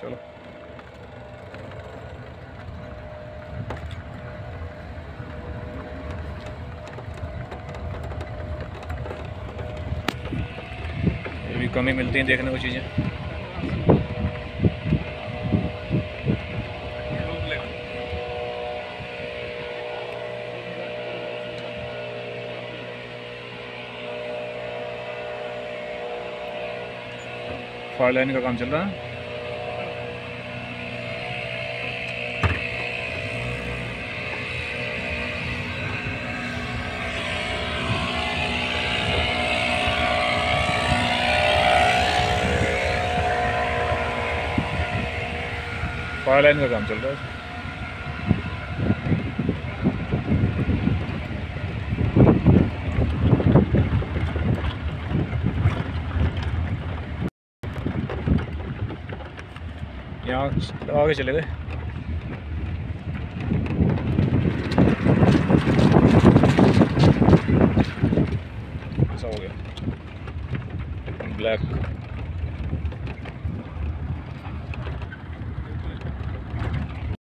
चलो। ये भी कमी मिलती है देखने को चीज़ें। फायर लाइन का काम चल रहा है। फायर लाइन का काम चल रहा है। यहाँ आगे चले गए। ऐसा हो गया। ब्लैक